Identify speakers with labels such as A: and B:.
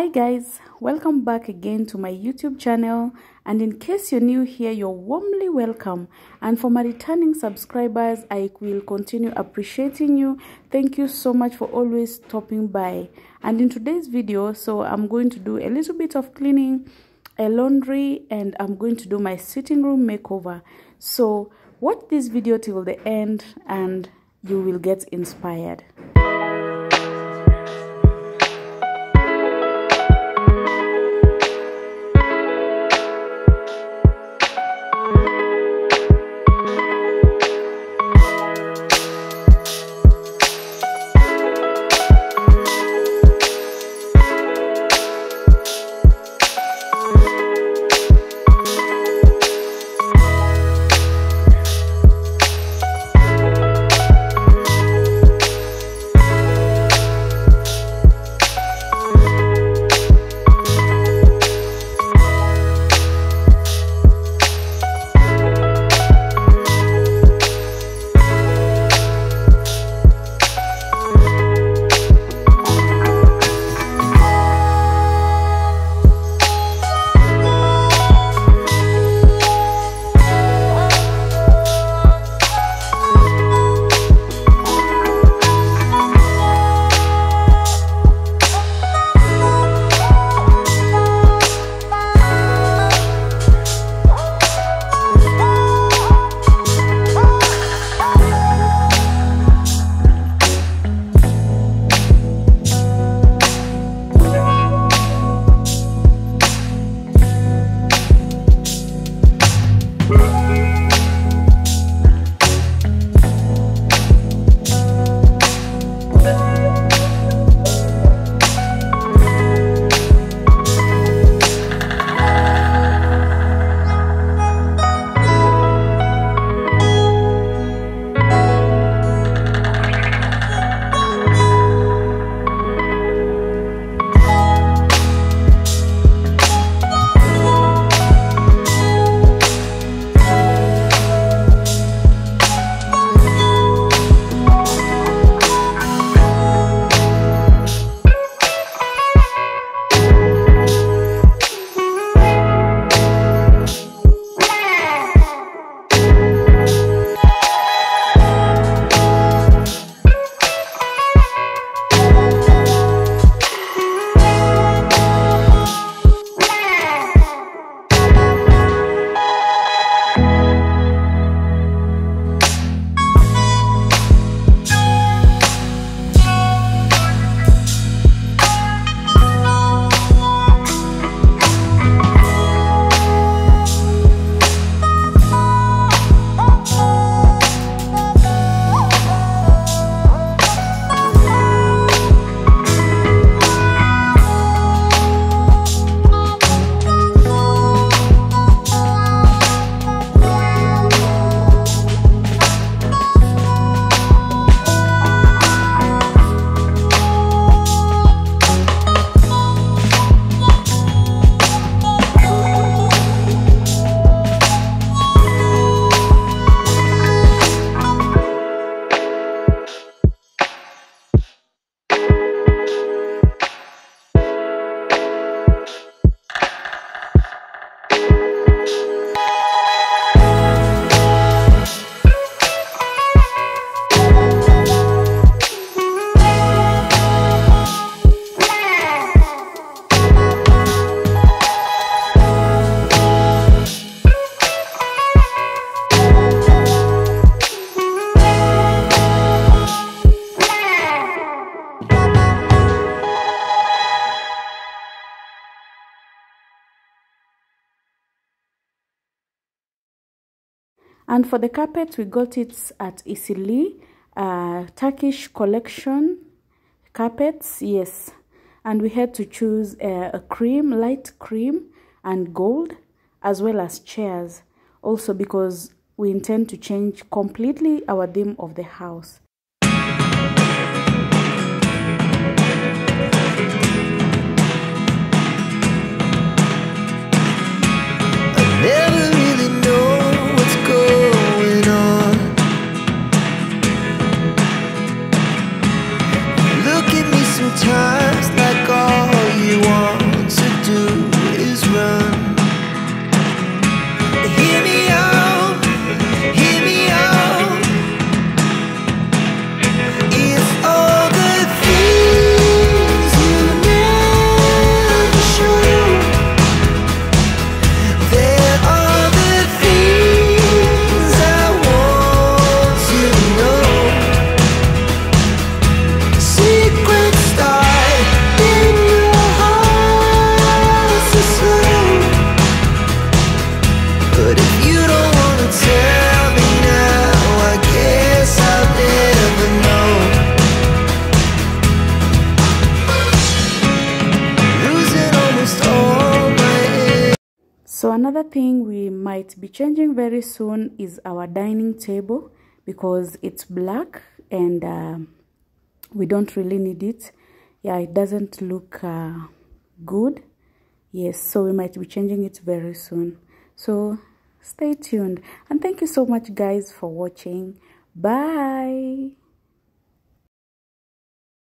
A: Hi guys, welcome back again to my YouTube channel and in case you're new here, you're warmly welcome and for my returning subscribers, I will continue appreciating you. Thank you so much for always stopping by and in today's video, so I'm going to do a little bit of cleaning, a laundry and I'm going to do my sitting room makeover. So watch this video till the end and you will get inspired. And for the carpet, we got it at Isili, uh, Turkish collection carpets, yes. And we had to choose uh, a cream, light cream and gold, as well as chairs. Also because we intend to change completely our theme of the house. So another thing we might be changing very soon is our dining table because it's black and uh, we don't really need it. Yeah it doesn't look uh, good. Yes so we might be changing it very soon. So stay tuned. And thank you so much guys for watching. Bye